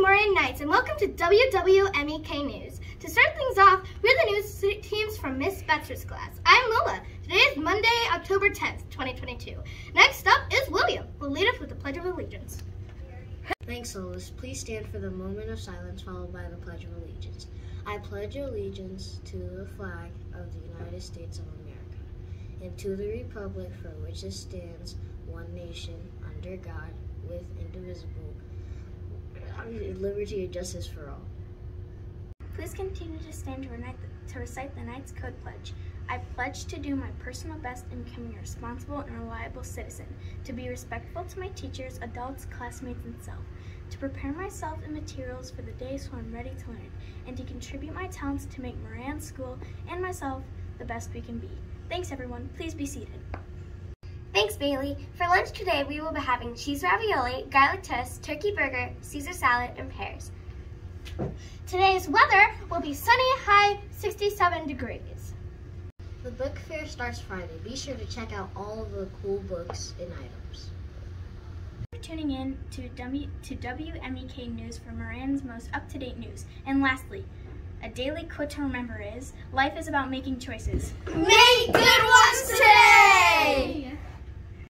Moraine Knights, and welcome to WWMEK News. To start things off, we're the news teams from Miss Betzer's class. I'm Lola. Today is Monday, October 10th, 2022. Next up is William, who will lead us with the Pledge of Allegiance. Thanks, Lola. Please stand for the moment of silence followed by the Pledge of Allegiance. I pledge allegiance to the flag of the United States of America and to the republic for which it stands, one nation, under God, with indivisible liberty and justice for all. Please continue to stand to, to recite the Knight's Code Pledge. I pledge to do my personal best in becoming a responsible and reliable citizen, to be respectful to my teachers, adults, classmates, and self, to prepare myself and materials for the day so I'm ready to learn, and to contribute my talents to make Moran School and myself the best we can be. Thanks, everyone. Please be seated. Thanks, Bailey. For lunch today, we will be having cheese ravioli, garlic toast, turkey burger, Caesar salad, and pears. Today's weather will be sunny, high 67 degrees. The book fair starts Friday. Be sure to check out all of the cool books and items. For tuning in to, w, to WMEK News for Moran's most up-to-date news. And lastly, a daily quote to remember is, life is about making choices. Make good ones today!